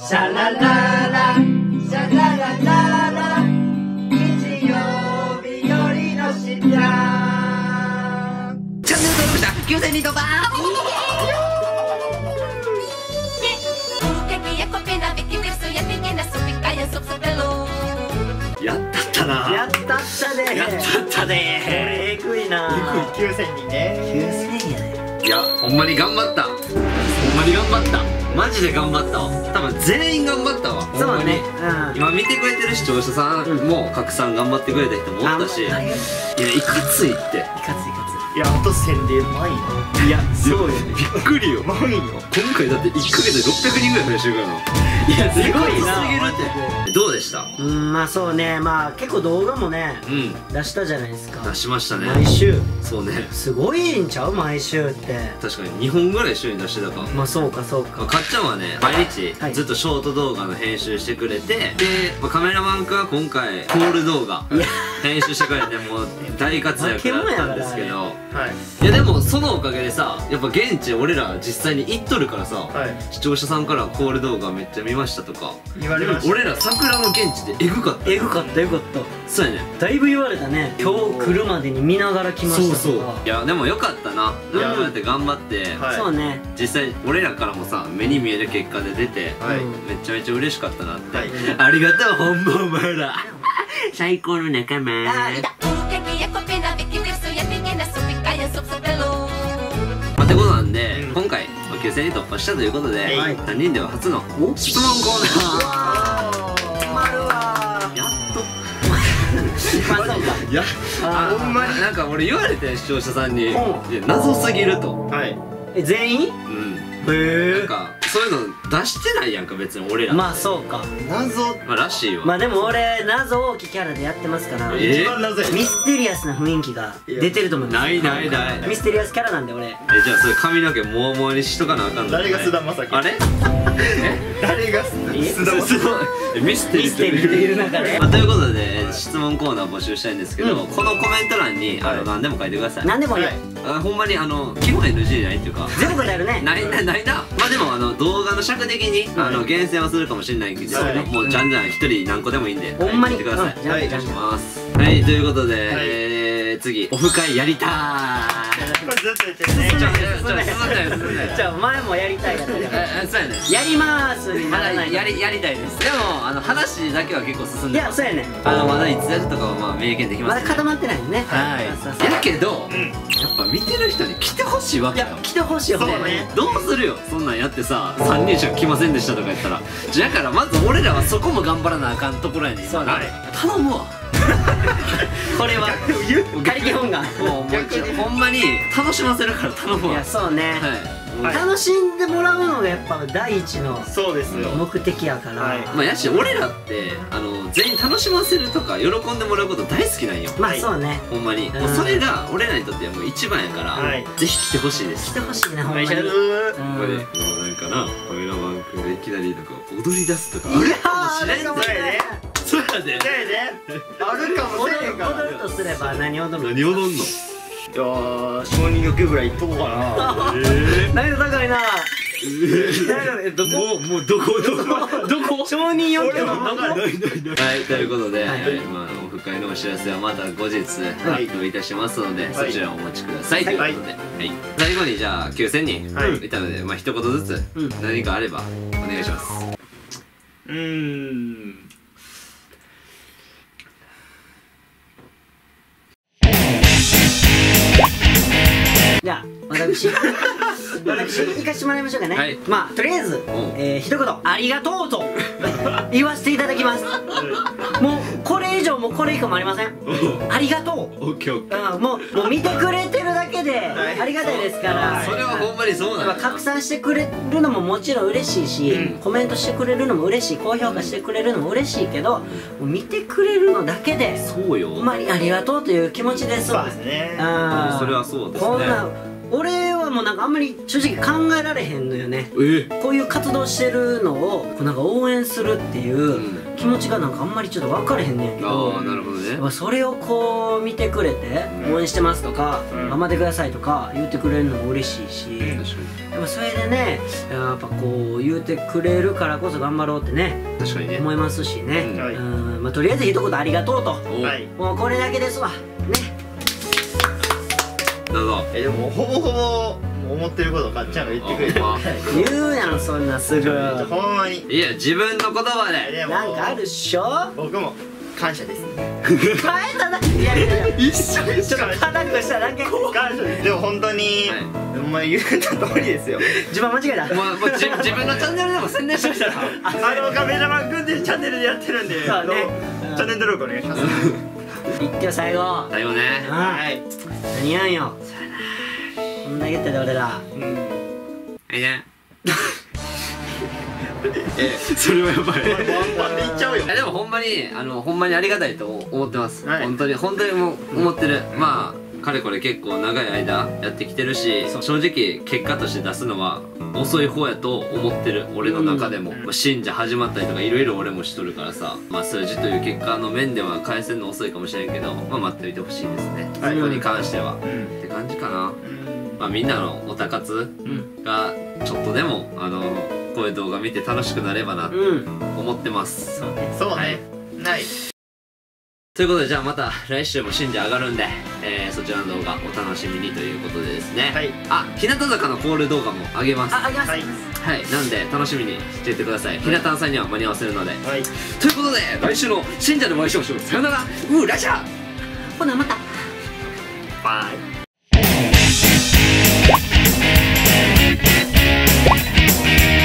シャラララシャララララ日曜日よりのしちゃチャンネル登録者9000人突破 Kaya ko pinabikibir so yan bigyan na sumikaya sa pelo やったったな。やったったね。やったったね。えぐいな。低い。9000人ね。9000やね。いやほんまに頑張った。ほんまに頑張ったマジで頑張ったわ。多分全員頑張ったわ。そうほんまに。ねうん。今見てくれてる視聴者さんも拡散頑張ってくれた人もおったし。いやあいいかついって。かついかい。やあと1000で満員ついやそうよね。びっくりよ。満員よ。今回だって1ヶ月で600人ぐらい増やしてるからないやすごいな。すぎるってどうでした？うんまあそうね。まあ結構動画もねうん。出したじゃないですか。出しましたね。毎週。そうね。すごいんちゃう？毎週って。確かに2本ぐらい週に出してたかまあそうかそうまあかかっちゃんはね毎日はい。ずっとショート動画の編集してくれて、で、まあカメラマンくんは今回コール動画。いや編集してくれてもう大活躍だったんですけど。はい。いやでもそのおかげでさやっぱ現地俺ら実際に行っとるからさ、はい。視聴者さんからコール動画めっちゃ見ましたとか。言われました。俺ら桜の現地でエグかったえぐかったえぐかっそうやねただいぶ言われたね。今日来るまでに見ながら来ましたとか。いやでもよかったな。いやこうやって頑張って、はい。そうね。実際俺らからもさ目に見える結果で出て、はい。うんめちゃめちゃ嬉しかったなって、はい。ありがとうほんまお前ら最高の仲間。ってことなんで、うん。今回まあ9000人突破したということで、はい。3人では初の質問コーナー。いやあほんまになんか俺言われて視聴者さんに「いう。んや謎すぎる」と。はい。え全員？うん。へなんかそういうの出してないやんか別に俺らまあそうか。謎。まあらしいわ、まあでも俺謎多きキャラでやってますからえ一番謎やミステリアスな雰囲気が出てると思います。ないないないミステリアスキャラなんで俺。えじゃあそれ髪の毛もうもうにしとかなあかんの誰が菅田将暉？あれ？誰がえ菅田将暉？えミステリーミステリーっていう中でまあ、ということで質問コーナー募集したいんですけど、うんこのコメント欄にあの、はい。何でも書いてください。何でもいいよ。はい。あほんまにあの基本 NG じゃないっていうか。全部答えるね。ないなないな。まあでもあの動画の尺的に、あの厳選はするかもしれないけど、もうじゃんじゃん一人何個でもいいんでほん。まにはいてください、はいお願いします。はいということで、はい。えー、次オフ会やりたーこれずっと言ってるねちょちょちょ進んだよ進んだよ進んだよじゃあ前もやりたいやったからええそうやねやりますにまだならないやりやりたいですでもあの話だけは結構進んでますやそうやねあのまだいつやるとかはまあ明言できませんまだ固まってないよねはいやけど、やっぱ見てる人に来てほしいわけよや来てほしいよねどうするよそんなんやってさ3人しか来ませんでしたとか言ったらじゃだからまず俺らはそこも頑張らなあかんところやねんそうね頼むわこれは。仮基本がもうほんまに楽しませるから頼むわ。いやそうね。はい。はい。楽しんでもらうのがやっぱ第一のそうですよ。目的やから、はい。まあやし俺らってあの全員楽しませるとか喜んでもらうこと大好きなんよ。まあそうね。ほんまに、うん。もうそれが俺らにとってはもう一番やから、はい。ぜひ来てほしいです。来てほしいなほんまに。うん。これもうなんかなカメラマン君がいきなりなんか踊り出すとかあるかもしれんぞそうやねそうやで。そうやねあるかもしれへんから。踊るとすれば何踊る何踊んの？いやー承認欲求ぐらいいっとこうかな。え難易度高いな。えどこもうもうどこ？どこ？どこ？承認欲求のどこはいということで、はい。はいまあ、オフ会のお知らせはまた後日発表いたしますので、そちらをお待ちください、ということで、はい。最後にじゃあ9000人はい。いたので、まあ一言ずつうん。何かあればお願いします、うーんじゃあ私。私行かしてもらいましょうかね、はい。まあとりあえず、えー、一言「ありがとう」と言わせていただきます。もうこれ以上もこれ以下もありません。ありがとう。うんもうもう見てくれてるだけでありがたいですから。それはほんまにそうなまあの拡散してくれるのももちろん嬉しいし、うん。コメントしてくれるのも嬉しい高評価してくれるのも嬉しいけどもう見てくれるのだけでそうよ。ほんまにありがとうという気持ちです。わそうですね。それはそうですね。こんな俺はもうなんかあんまり正直考えられへんのよね。えこういう活動してるのをこうなんか応援するっていううん。気持ちがなんかあんまりちょっと分かれへんねんけど。ああなるほどね。それをこう見てくれてうん。応援してますとかうん。頑張ってくださいとか言ってくれるのも嬉しいし。確かやっぱそれでねやっぱこう言うてくれるからこそ頑張ろうってねに確かにね。思いますしね。うん。まあとりあえず一言ありがとうと。おはい。もうこれだけですわ。ねどうぞ。えでもほぼほぼ思ってることかっちゃんが言ってくれて言うやんそんなすぐ。なほんまに。いや自分の言葉で。でもんかあるっしょ？僕も感謝です。変えたな。いやいやいや。一緒にちょっと辛くしただけ。感謝ですでも本当に、はい。お前言った通りですよ。自分間違えた。もうもうじ自分のチャンネルでも宣伝しましたらあのカメラマン組んでるチャンネルでやってるんでそうね。チャンネル登録お願いします。言ってよ最後。だよね。はい何やんよ。こんな言ってた俺ら。うん。はいねえ。それはやばい。ワンパンでいっちゃうよ。いやでもほんまにあのほんまにありがたいと思ってます、はい。本当に本当にもう思ってる、まあかれこれ結構長い間やってきてるし正直結果として出すのは遅い方やと思ってる俺の中でも、まあ信者始まったりとかいろいろ俺もしとるからさまあ数字という結果の面では返せるの遅いかもしれんけどまあ待っておいてほしいですね、はい。そこに関しては、うん。って感じかな。うん。まあみんなのおたかつうん。がちょっとでもあのこういう動画見て楽しくなればなとうん。思ってます、そうね。そうね。ないということでじゃあまた来週も信者上がるんで、えーそちらの動画お楽しみにということでですね、はい。あ日向坂のコール動画も上げます。ああげます。はい。はい。なんで楽しみにしていてください、ひなたんさんには間に合わせるので。はい。ということで来週の信者でお会いしましょうさよなら。うーラジャー。ほなまた。バイ「